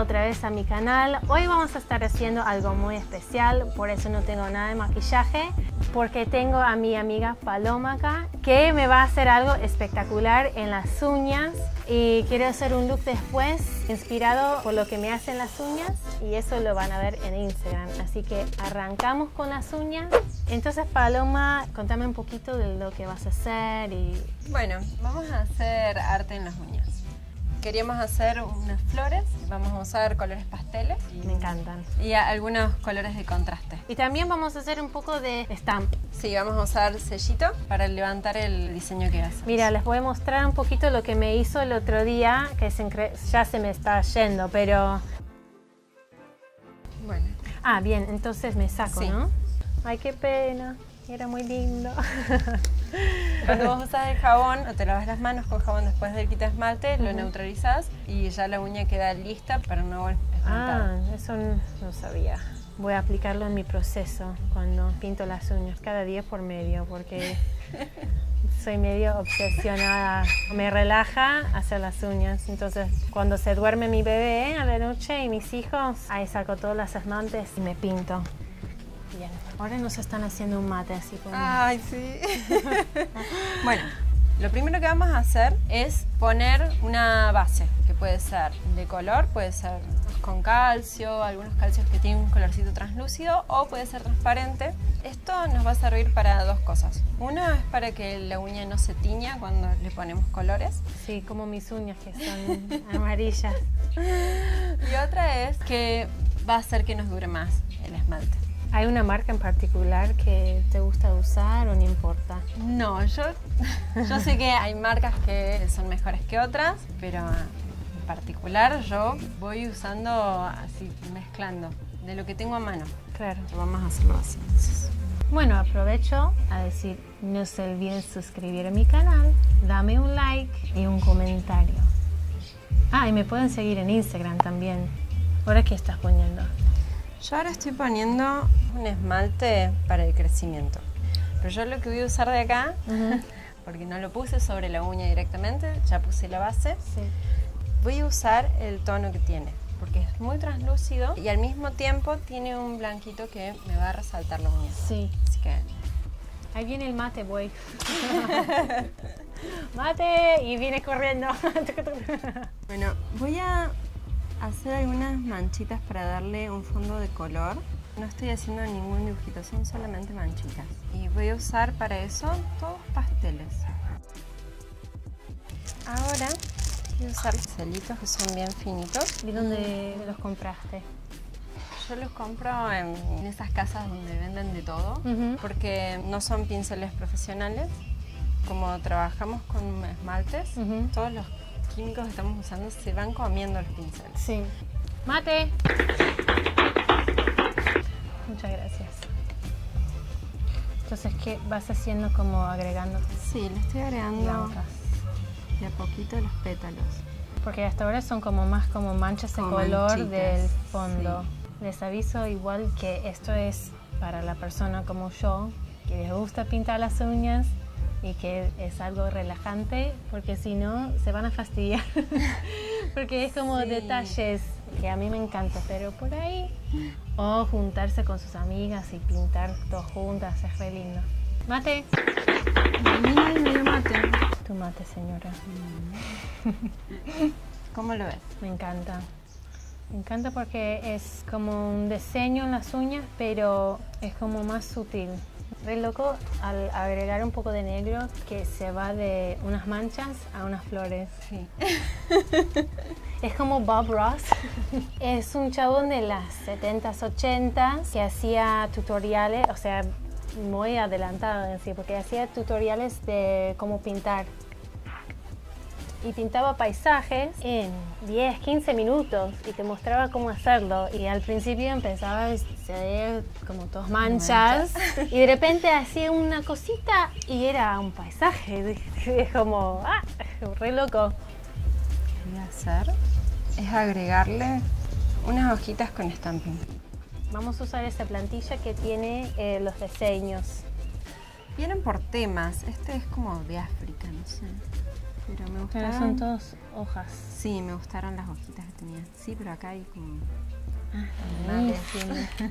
otra vez a mi canal. Hoy vamos a estar haciendo algo muy especial, por eso no tengo nada de maquillaje, porque tengo a mi amiga Paloma acá, que me va a hacer algo espectacular en las uñas y quiero hacer un look después inspirado por lo que me hacen las uñas y eso lo van a ver en Instagram. Así que arrancamos con las uñas. Entonces Paloma, contame un poquito de lo que vas a hacer y... Bueno, vamos a hacer arte en las uñas. Queríamos hacer unas flores, vamos a usar colores pasteles. Me encantan. Y algunos colores de contraste. Y también vamos a hacer un poco de stamp. Sí, vamos a usar sellito para levantar el diseño que hace. Mira, les voy a mostrar un poquito lo que me hizo el otro día, que ya se me está yendo, pero... Bueno. Ah, bien, entonces me saco, ¿no? Ay, qué pena. Era muy lindo. Cuando vos usas el jabón o te lavas las manos con jabón después del quita esmalte, lo neutralizas y ya la uña queda lista para un nuevo Ah, eso no sabía. Voy a aplicarlo en mi proceso cuando pinto las uñas, cada día por medio, porque soy medio obsesionada. Me relaja hacer las uñas. Entonces, cuando se duerme mi bebé a la noche y mis hijos, ahí saco todas las esmaltes y me pinto. Bien. Ahora nos están haciendo un mate así como... Ay, sí. bueno, lo primero que vamos a hacer es poner una base, que puede ser de color, puede ser con calcio, algunos calcios que tienen un colorcito translúcido o puede ser transparente. Esto nos va a servir para dos cosas. Uno es para que la uña no se tiña cuando le ponemos colores. Sí, como mis uñas que son amarillas. Y otra es que va a hacer que nos dure más el esmalte. ¿Hay una marca en particular que te gusta usar o no importa? No, yo, yo sé que hay marcas que son mejores que otras, pero en particular yo voy usando así, mezclando de lo que tengo a mano. Claro. Vamos a hacerlo así. Bueno, aprovecho a decir, no se olviden suscribir a mi canal, dame un like y un comentario. Ah, y me pueden seguir en Instagram también. ¿Ahora qué estás poniendo? Yo ahora estoy poniendo un esmalte para el crecimiento. Pero yo lo que voy a usar de acá, porque no lo puse sobre la uña directamente, ya puse la base, voy a usar el tono que tiene, porque es muy translúcido y al mismo tiempo tiene un blanquito que me va a resaltar la uña. Sí. Así que... Ahí viene el mate, voy. mate y viene corriendo. bueno, voy a hacer algunas manchitas para darle un fondo de color. No estoy haciendo ningún dibujito, son solamente manchitas. Y voy a usar para eso todos pasteles. Ahora voy a usar celitos que son bien finitos. ¿Y dónde los compraste? Yo los compro en, esas casas donde venden de todo, porque no son pinceles profesionales. Como trabajamos con esmaltes, todos los químicos que estamos usando se van comiendo los pinceles. Sí. Mate. Muchas gracias. Entonces, ¿qué vas haciendo como agregando? Sí, le estoy agregando de a poquito los pétalos. Porque hasta ahora son como más como manchas de color del fondo. Les aviso igual que esto es para la persona como yo, que les gusta pintar las uñas y que es algo relajante porque si no se van a fastidiar. Porque es como detalles que a mí me encanta pero por ahí o juntarse con sus amigas y pintar todos juntas es re lindo. Mate medio mate. Tu mate señora. ¿cómo lo ves? me encanta. Me encanta porque es como un diseño en las uñas pero es como más sutil Re loco al agregar un poco de negro que se va de unas manchas a unas flores. Sí. Es como Bob Ross. Es un chabón de las 70s, 80s que hacía tutoriales, o sea, muy adelantado en sí, porque hacía tutoriales de cómo pintar y pintaba paisajes en 10, 15 minutos y te mostraba cómo hacerlo. Y al principio empezaba a ser como todas manchas y de repente hacía una cosita y era un paisaje. Es como, ah, re loco. Lo que voy a hacer es agregarle unas hojitas con stamping. Vamos a usar esa plantilla que tiene eh, los diseños. Vienen por temas. Este es como de África, no sé. Pero me Pero gustaron. son todas hojas. Sí, me gustaron las hojitas que tenía. Sí, pero acá hay como... Buenísimo.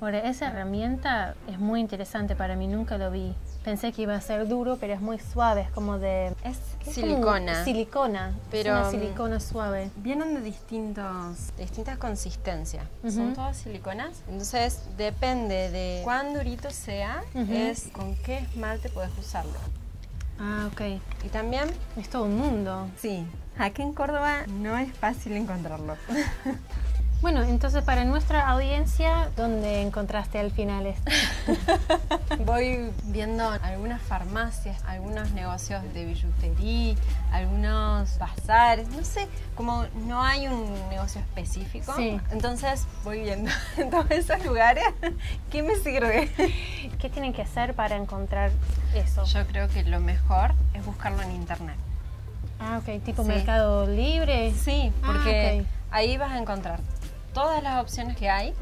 Ahora, esa herramienta es muy interesante para mí, nunca lo vi. Pensé que iba a ser duro, pero es muy suave, es como de... Es es como silicona. silicona, Pero, es una mm, silicona suave. Vienen de distintos, de distintas consistencias. Ujú. Son todas siliconas. Entonces, depende de cuán durito sea, Ujú. es con qué esmalte puedes usarlo. Ah, ok. Y también, Es todo un mundo. sí, aquí en Córdoba no es fácil encontrarlo. Bueno, entonces para nuestra audiencia, ¿dónde encontraste al final esto? Voy viendo algunas farmacias, algunos negocios de billutería, algunos bazares, no sé, como no hay un negocio específico, Sí. entonces voy viendo en todos esos lugares qué me sirve. ¿Qué tienen que hacer para encontrar eso? Yo creo que lo mejor es buscarlo en internet. Ah, ok, tipo Sí. Mercado Libre. Sí, Ah, porque ahí vas a encontrar todas las opciones que hay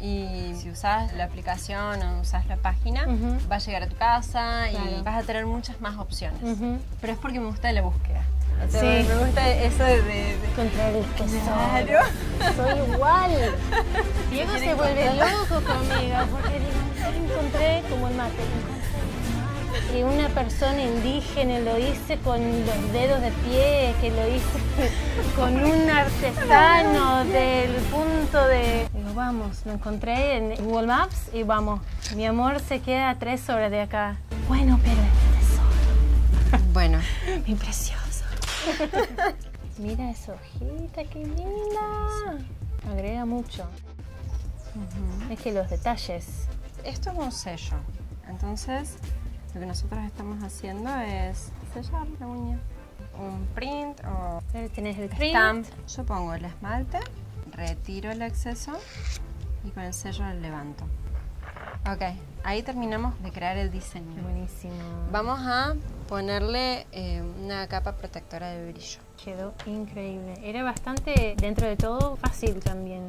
y si usas la aplicación o usas la página, Ujú. va a llegar a tu casa y vas a tener muchas más opciones. Pero es porque me gusta la búsqueda. Sí. Me gusta eso de... de- de- Encontrar el tesoro. Claro. Soy igual. Diego se vuelve loco conmigo porque digo, encontré como el mate. Y una persona indígena lo hice con los dedos de pie, que lo hice con un artesano del punto de... Digo, vamos, lo encontré en Google Maps y vamos. Mi amor se queda a tres horas de acá. Bueno, pero tesoro. Bueno, Mi precioso. Mira esa hojita, qué linda. Agrega mucho. Es que los detalles. esto es un sello. Entonces, lo que nosotros estamos haciendo es sellar la uña. Un print o Ahora Tenés el print. stamp. Yo pongo el esmalte, retiro el exceso y con el sello lo levanto. Ok, ahí terminamos de crear el diseño. Buenísimo. Vamos a ponerle eh, una capa protectora de brillo. Quedó increíble. Era bastante, dentro de todo, fácil también.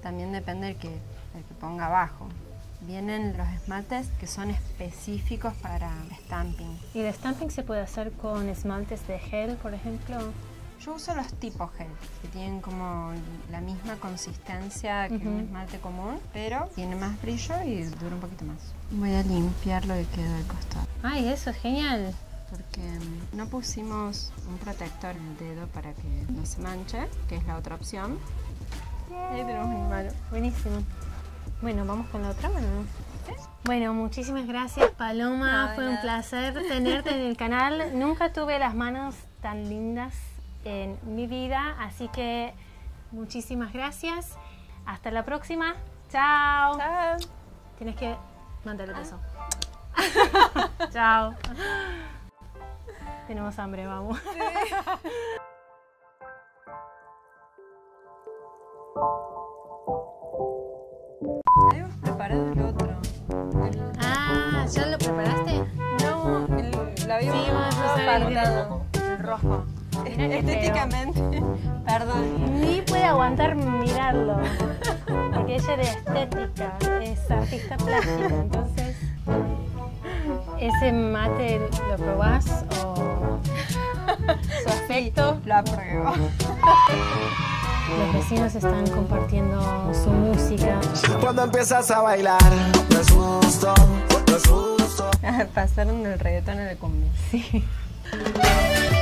También depende del que, del que ponga abajo. Vienen los esmaltes que son específicos para stamping. ¿Y el stamping se puede hacer con esmaltes de gel, por ejemplo? Yo uso los tipos gel, que tienen como la misma consistencia que un Ujú. esmalte común, pero tiene más brillo y dura un poquito más. Voy a limpiar lo que quedó del costado, Ay, eso es genial. porque mm, no pusimos un protector en el dedo para que no se manche, que es la otra opción. Ahí tenemos un malo. Buenísimo. Bueno, vamos con la otra mano. Bueno, muchísimas gracias Paloma, No, fue un placer tenerte en el canal. Nunca tuve las manos tan lindas en mi vida, así que muchísimas gracias. Hasta la próxima. Chao. Chao. Tienes que mandarle beso. Chao. Tenemos hambre, vamos. Habíamos preparado el otro. El- Ah, ¿ya lo preparaste? no, el, lo habíamos Sí, apartado. El rojo. Estéticamente, perdón. Ni puede aguantar mirarlo. Porque ella de estética, es artista plástica, entonces. ¿Ese mate lo probás o su afecto? Lo apruebo. Los vecinos están compartiendo su música. Cuando empiezas a bailar, me asusto, me asusto. Pasaron del reggaetón al cumbia. Sí.